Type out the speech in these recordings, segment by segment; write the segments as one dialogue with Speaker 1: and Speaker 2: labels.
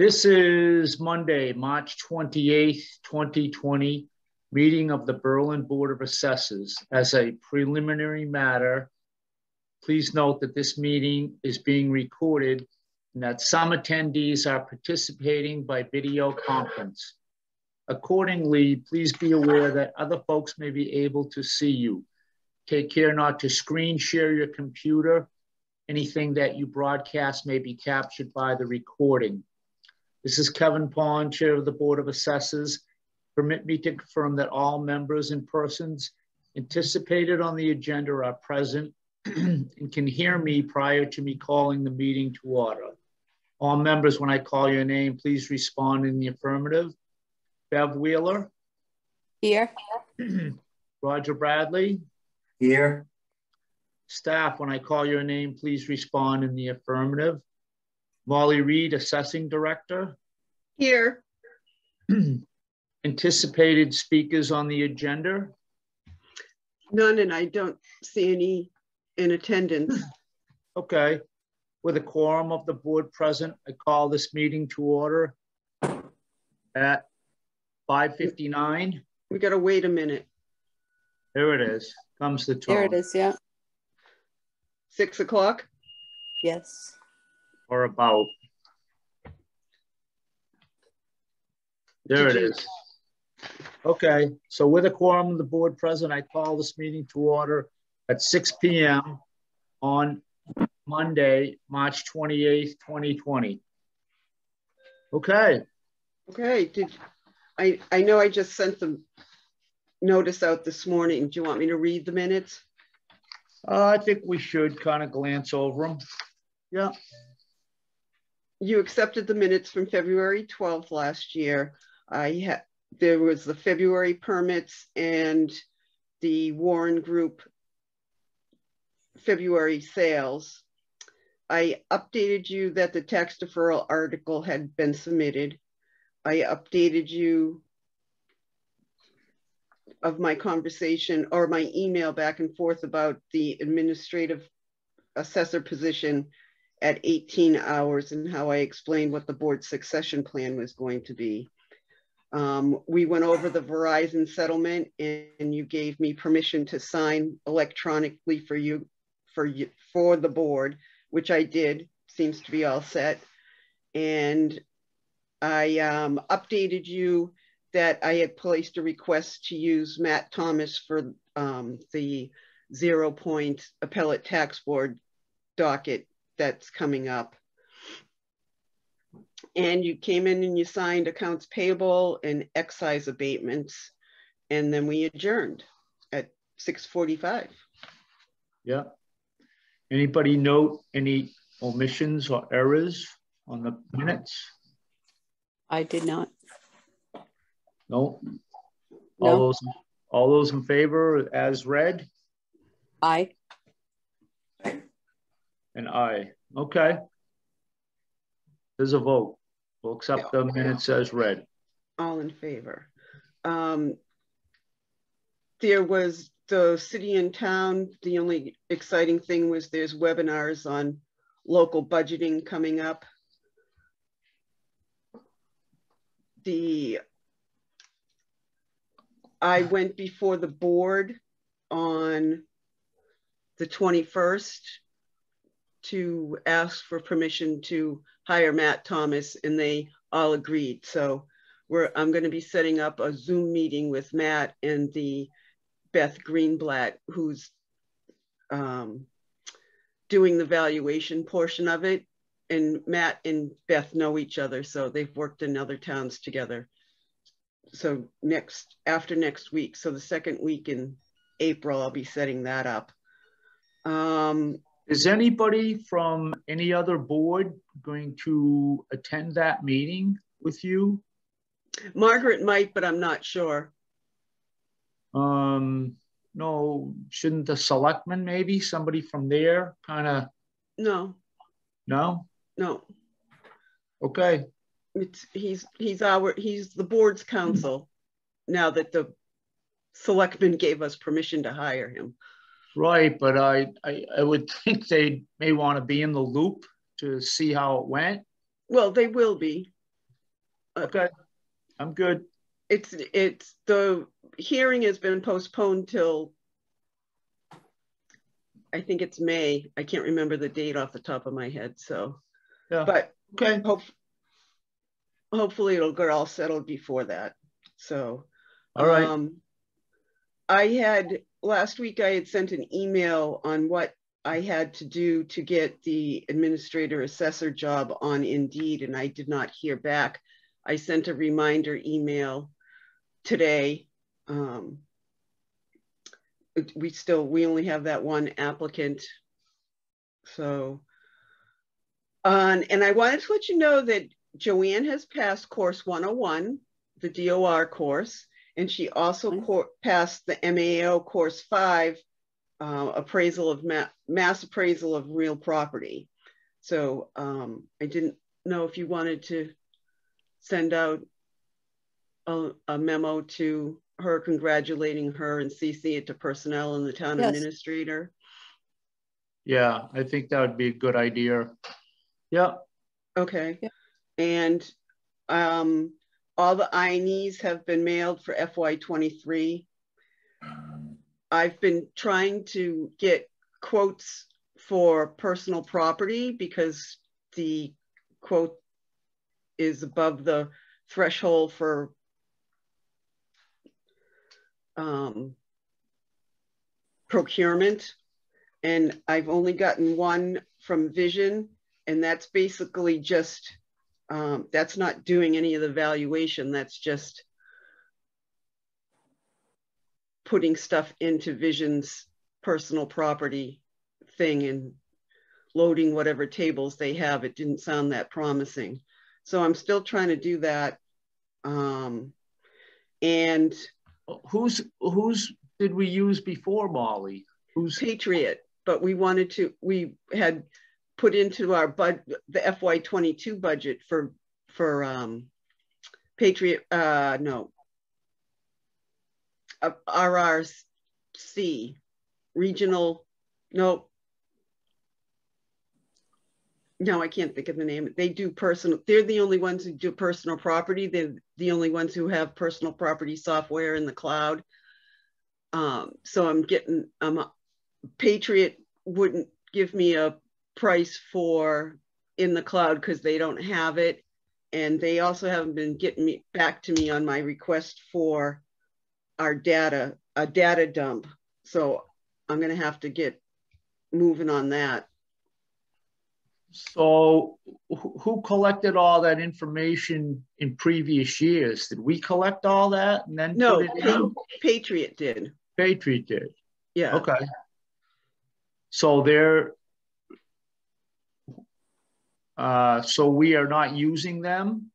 Speaker 1: This is Monday, March 28th, 2020, meeting of the Berlin Board of Assessors. As a preliminary matter, please note that this meeting is being recorded and that some attendees are participating by video conference. Accordingly, please be aware that other folks may be able to see you. Take care not to screen share your computer. Anything that you broadcast may be captured by the recording. This is Kevin Pond, Chair of the Board of Assessors. Permit me to confirm that all members and persons anticipated on the agenda are present and can hear me prior to me calling the meeting to order. All members, when I call your name, please respond in the affirmative. Bev Wheeler.
Speaker 2: Here.
Speaker 1: Roger Bradley.
Speaker 3: Here.
Speaker 1: Staff, when I call your name, please respond in the affirmative. Molly Reed, Assessing Director.
Speaker 2: Here.
Speaker 1: Anticipated speakers on the agenda.
Speaker 4: None, and I don't see any in attendance.
Speaker 1: Okay. With a quorum of the board present, I call this meeting to order at 5.59.
Speaker 4: We gotta wait a minute.
Speaker 1: There it is. Comes the tone.
Speaker 2: There it is. Yeah.
Speaker 4: Six o'clock?
Speaker 2: Yes.
Speaker 1: Or about. There it
Speaker 4: Did you-
Speaker 1: is. Okay, so with a quorum of the board present, I call this meeting to order at 6 PM on Monday, March 28th, 2020. Okay,
Speaker 4: Okay, did, I, I know I just sent the notice out this morning. Do you want me to read the minutes?
Speaker 1: uh, I think we should kind of glance over them. Yeah,
Speaker 4: You accepted the minutes from February 12th last year. I had, there was the February permits and the Warren Group February sales. I updated you that the tax deferral article had been submitted. I updated you of my conversation or my email back and forth about the administrative assessor position at 18 hours and how I explained what the board succession plan was going to be. Um, we went over the Verizon settlement and, and you gave me permission to sign electronically for you, for you, for the board, which I did, seems to be all set. And I um, updated you that I had placed a request to use Matt Thomas for um, the zero point appellate tax board docket that's coming up. And you came in and you signed accounts payable and excise abatements. And then we adjourned at 645.
Speaker 1: yeah. Anybody note any omissions or errors on the minutes?
Speaker 2: I did not.
Speaker 1: No? All
Speaker 2: No.
Speaker 1: those, all those in favor as read?
Speaker 2: Aye.
Speaker 1: And Aye, okay. There's a vote. We'll accept the minutes as read.
Speaker 4: All in favor. Um, there was the city and town. The only exciting thing was there's webinars on local budgeting coming up. The I went before the board on the 21st to ask for permission to hire Matt Thomas and they all agreed. So we're, I'm going to be setting up a Zoom meeting with Matt and the Beth Greenblatt, who's um, doing the valuation portion of it. And Matt and Beth know each other, so they've worked in other towns together. So next, after next week, so the second week in April, I'll be setting that up. Um,
Speaker 1: Is anybody from any other board going to attend that meeting with you?
Speaker 4: Margaret might, but I'm not sure.
Speaker 1: Um, no, shouldn't the selectman maybe, somebody from there kind of,
Speaker 4: No,
Speaker 1: no?
Speaker 4: no.
Speaker 1: Okay,
Speaker 4: It's, he's, he's our, he's the board's counsel now that the selectman gave us permission to hire him.
Speaker 1: Right, but I, I, I would think they may want to be in the loop to see how it went.
Speaker 4: Well, they will be.
Speaker 1: Okay, I'm good.
Speaker 4: It's, it's, the hearing has been postponed till I think it's May. I can't remember the date off the top of my head, so,
Speaker 1: Yeah,
Speaker 4: but
Speaker 1: okay,
Speaker 4: hope, hopefully it'll get all settled before that, so.
Speaker 1: all right.
Speaker 4: Um, I had, last week I had sent an email on what I had to do to get the administrator assessor job on Indeed, and I did not hear back. I sent a reminder email today. Um, we still, we only have that one applicant. So, um, and I wanted to let you know that Joanne has passed course 101, the DOR course. And she also
Speaker 2: Okay.
Speaker 4: cor- passed the MAO course five, uh, appraisal of ma- mass appraisal of real property. So um, I didn't know if you wanted to send out a, a memo to her congratulating her and CC it to personnel and the town
Speaker 2: Yes.
Speaker 4: administrator.
Speaker 1: Yeah, I think that would be a good idea. Yeah,
Speaker 4: Okay.
Speaker 2: Yeah.
Speaker 4: And um, all the INEs have been mailed for FY twenty-three. I've been trying to get quotes for personal property because the quote is above the threshold for um, procurement. And I've only gotten one from Vision, and that's basically just, um, that's not doing any of the valuation, that's just putting stuff into Vision's personal property thing and loading whatever tables they have. It didn't sound that promising. So I'm still trying to do that. Um, and
Speaker 1: who's, who's did we use before Molly? Who's,
Speaker 4: Patriot, but we wanted to, we had put into our bud, the FY twenty-two budget for, for, um, Patriot, uh, no. RRC, regional, no. No, I can't think of the name. They do personal, they're the only ones who do personal property. They're the only ones who have personal property software in the cloud. Um, so I'm getting, I'm Patriot wouldn't give me a price for in the cloud because they don't have it. And they also haven't been getting me back to me on my request for our data, a data dump. So I'm gonna have to get moving on that.
Speaker 1: so who collected all that information in previous years? Did we collect all that and then
Speaker 4: No,
Speaker 1: put it in?
Speaker 4: Patriot did,
Speaker 1: Patriot did.
Speaker 4: yeah.
Speaker 1: Okay. So they're, uh, so we are not using them?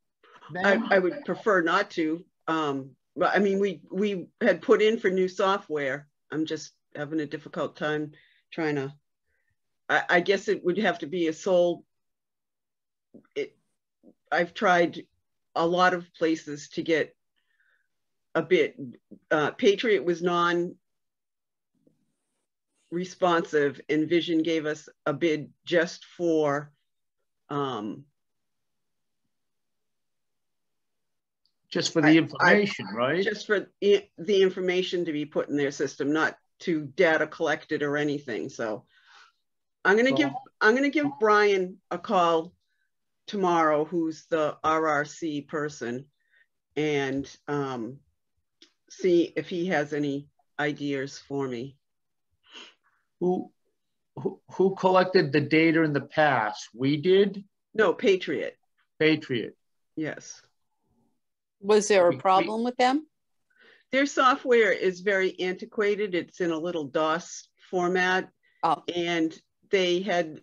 Speaker 4: I. I would prefer not to. Um, but I mean, we, we had put in for new software. I'm just having a difficult time trying to, I, I guess it would have to be a sole. It, I've tried a lot of places to get a bit, uh, Patriot was non responsive and Vision gave us a bid just for, um,
Speaker 1: Just for
Speaker 4: I-
Speaker 1: the
Speaker 4: I-
Speaker 1: information, right?
Speaker 4: just for i- the information to be put in their system, not to data collected or anything. So I'm gonna give, I'm gonna give Brian a call tomorrow, who's the RRC person, and um, see if he has any ideas for me.
Speaker 1: Who, who, who collected the data in the past? We did?
Speaker 4: No, Patriot,
Speaker 1: Patriot.
Speaker 4: yes.
Speaker 2: Was there a problem with them?
Speaker 4: Their software is very antiquated. It's in a little DOS format.
Speaker 2: Oh,
Speaker 4: and they had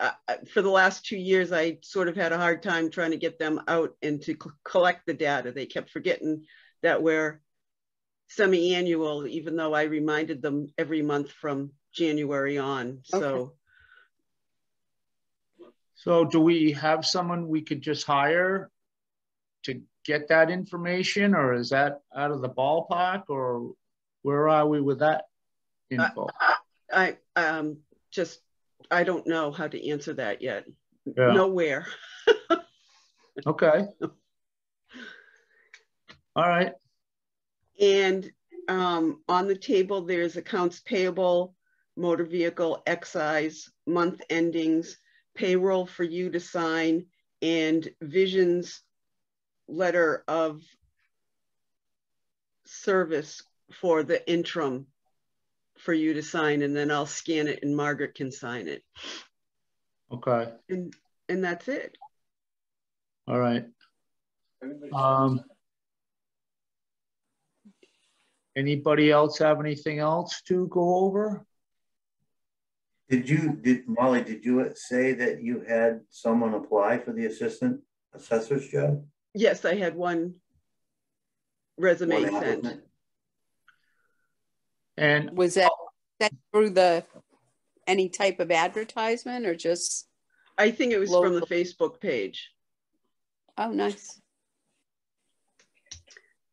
Speaker 4: uh, uh, for the last two years i sort of had a hard time trying to get them out and to collect the data they kept forgetting that we're semi-annual even though i reminded them every month from january on so
Speaker 1: So do we have someone we could just hire to get that information or is that out of the ballpark or where are we with that info?
Speaker 4: i um just i don't know how to answer that yet
Speaker 1: Yeah.
Speaker 4: nowhere
Speaker 1: Okay. All right.
Speaker 4: And um, on the table, there's accounts payable, motor vehicle, excise, month endings, payroll for you to sign, and Vision's letter of service for the interim for you to sign, and then I'll scan it and Margaret can sign it.
Speaker 1: Okay.
Speaker 4: And and that's it.
Speaker 1: All right. Um, anybody else have anything else to go over?
Speaker 3: Did you, did Molly, did you say that you had someone apply for the assistant assessor's job?
Speaker 4: Yes, I had one resume
Speaker 3: One
Speaker 4: sent.
Speaker 1: And
Speaker 2: Was that, that through the, any type of advertisement or just,
Speaker 4: I think it was from the Facebook page.
Speaker 2: oh, nice.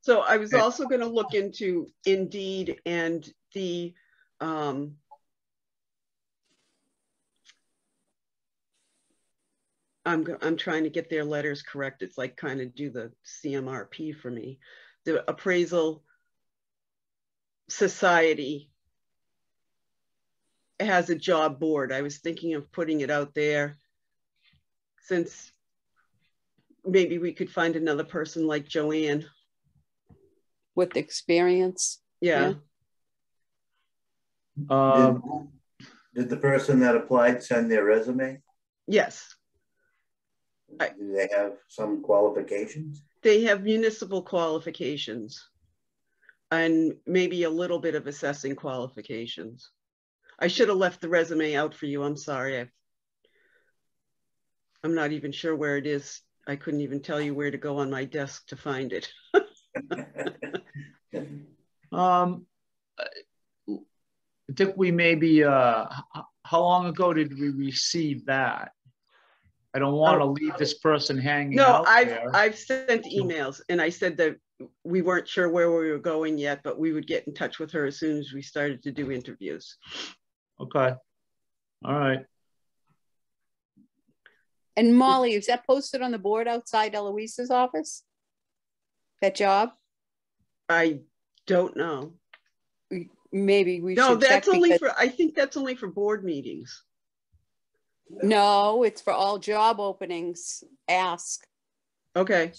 Speaker 4: So I was also going to look into Indeed and the um, I'm I'm trying to get their letters correct. It's like kind of do the CMRP for me. The appraisal society has a job board. I was thinking of putting it out there since maybe we could find another person like Joanne.
Speaker 2: With experience.
Speaker 4: Yeah.
Speaker 1: um,
Speaker 3: Did did the person that applied send their resume?
Speaker 4: Yes. I-
Speaker 3: Do they have some qualifications?
Speaker 4: They have municipal qualifications and maybe a little bit of assessing qualifications. I should have left the resume out for you. I'm sorry. I, I'm not even sure where it is. I couldn't even tell you where to go on my desk to find it.
Speaker 1: um, I think we maybe, uh, how long ago did we receive that? I don't oh. want to leave this person hanging
Speaker 4: No,
Speaker 1: out
Speaker 4: I've,
Speaker 1: there.
Speaker 4: I've sent emails and I said that we weren't sure where we were going yet, but we would get in touch with her as soon as we started to do interviews.
Speaker 1: Okay. All right.
Speaker 2: And Molly, is that posted on the board outside Eloise's office? That job?
Speaker 4: I don't know.
Speaker 2: Maybe we
Speaker 4: No,
Speaker 2: should check.
Speaker 4: that's only
Speaker 2: because-
Speaker 4: for, I think that's only for board meetings.
Speaker 2: No, it's for all job openings. Ask.
Speaker 4: Okay.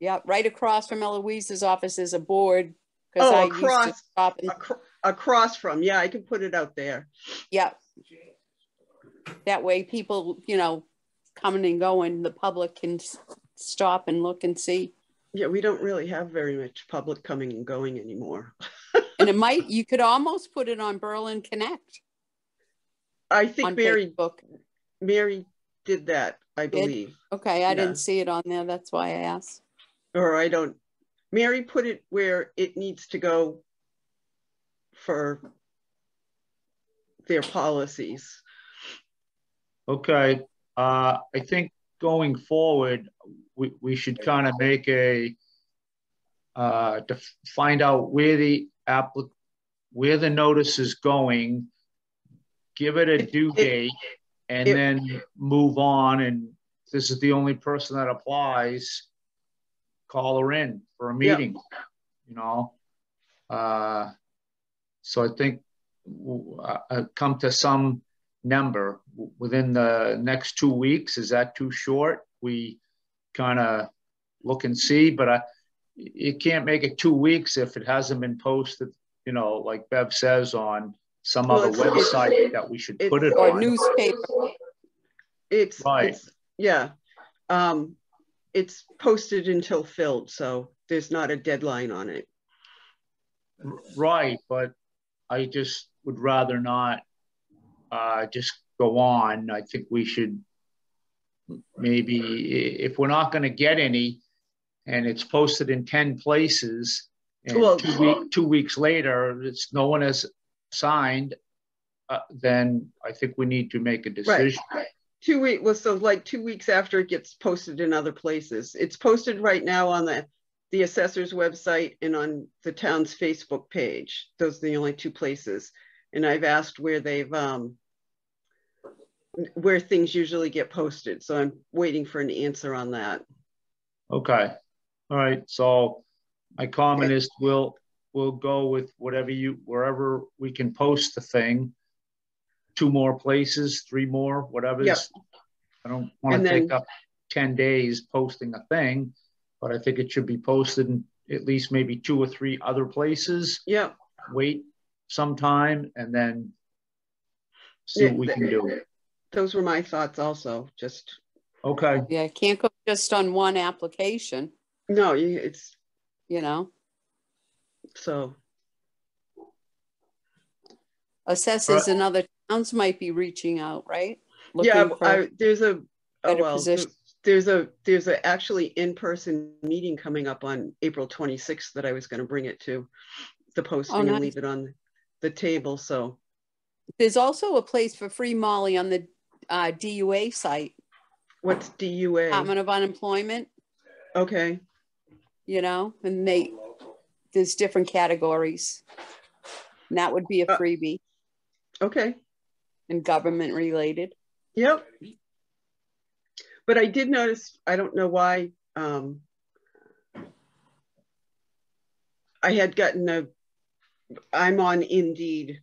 Speaker 2: Yeah, right across from Eloise's office is a board. Because
Speaker 4: Oh,
Speaker 2: I used to
Speaker 4: across.
Speaker 2: stop and,
Speaker 4: Acro- Across from, yeah, I can put it out there.
Speaker 2: yeah. That way people, you know, coming and going, the public can s- stop and look and see.
Speaker 4: Yeah, we don't really have very much public coming and going anymore.
Speaker 2: And it might, you could almost put it on Berlin Connect
Speaker 4: I think Mary,
Speaker 2: Facebook.
Speaker 4: Mary did that, I believe,
Speaker 2: Okay, I
Speaker 4: Yeah.
Speaker 2: didn't see it on there. That's why I asked.
Speaker 4: or I don't, Mary put it where it needs to go for their policies.
Speaker 1: Okay, uh, I think going forward, we, we should kind of make a, uh, to find out where the applic, where the notice is going, give it a due
Speaker 4: it-
Speaker 1: date, and
Speaker 4: it-
Speaker 1: then move on, and this is the only person that applies, call her in for a
Speaker 4: Yeah.
Speaker 1: meeting, you know? Uh, so I think, uh, come to some number within the next two weeks. Is that too short? We kind of look and see, but I, you can't make it two weeks if it hasn't been posted, you know, like Bev says on some
Speaker 4: Well,
Speaker 1: other
Speaker 4: it's-
Speaker 1: website that we should put it
Speaker 2: Or
Speaker 1: on.
Speaker 2: newspaper.
Speaker 4: It's,
Speaker 1: Right.
Speaker 4: it's, yeah. Um, it's posted until filled, so there's not a deadline on it.
Speaker 1: Right, but I just would rather not uh, just go on. I think we should maybe, if we're not going to get any, and it's posted in ten places, and
Speaker 4: Well-
Speaker 1: two week, two weeks later, it's no one has signed, uh, then I think we need to make a decision. Right.
Speaker 4: Two weeks, well, so like two weeks after it gets posted in other places. It's posted right now on the, the assessor's website and on the town's Facebook page. Those are the only two places. And I've asked where they've, um, where things usually get posted. So I'm waiting for an answer on that.
Speaker 1: Okay, all right, so My comment is we'll, we'll go with whatever you, wherever we can post the thing. Two more places, three more, whatever's.
Speaker 4: Yep.
Speaker 1: I don't want to take up ten days posting a thing, but I think it should be posted in at least maybe two or three other places.
Speaker 4: Yeah,
Speaker 1: Wait some time and then see what we can do.
Speaker 4: those were my thoughts also, just,
Speaker 1: Okay,
Speaker 2: Yeah, can't go just on one application,
Speaker 4: no, you- it's,
Speaker 2: you know?
Speaker 4: So,
Speaker 2: Assessors in other towns might be reaching out, right?
Speaker 4: yeah,
Speaker 2: Looking for-
Speaker 4: I, there's a, oh, well,
Speaker 2: position.
Speaker 4: there's a, there's a actually in-person meeting coming up on April 26th that I was gonna bring it to. The posting and
Speaker 2: Oh, nice.
Speaker 4: leave it on the table, so,
Speaker 2: There's also a place for free Molly on the uh, DUA site,
Speaker 4: what's DUA?
Speaker 2: Department of Unemployment,
Speaker 4: Okay,
Speaker 2: you know, and they, there's different categories. And that would be a
Speaker 4: Uh,
Speaker 2: freebie
Speaker 4: okay.
Speaker 2: and government related.
Speaker 4: Yep. But I did notice, I don't know why, um, I had gotten a, I'm on Indeed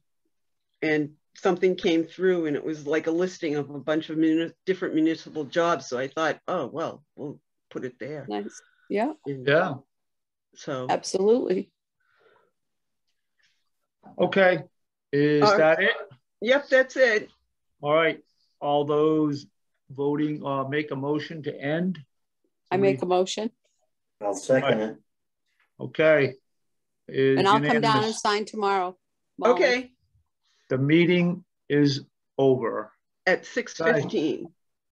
Speaker 4: and something came through and it was like a listing of a bunch of muni- different municipal jobs. So I thought, oh, well, we'll put it there.
Speaker 2: Nice. Yeah,
Speaker 4: And
Speaker 1: yeah,
Speaker 4: So,
Speaker 2: absolutely.
Speaker 1: okay. Is
Speaker 4: All right.
Speaker 1: that it?
Speaker 4: yep, that's it.
Speaker 1: All right, all those voting, uh, make a motion to end?
Speaker 2: I make a motion
Speaker 3: I'll second it.
Speaker 1: Okay. Is
Speaker 2: and I'll come down and sign tomorrow. Molly.
Speaker 4: Okay,
Speaker 1: The meeting is over.
Speaker 4: at 6:15.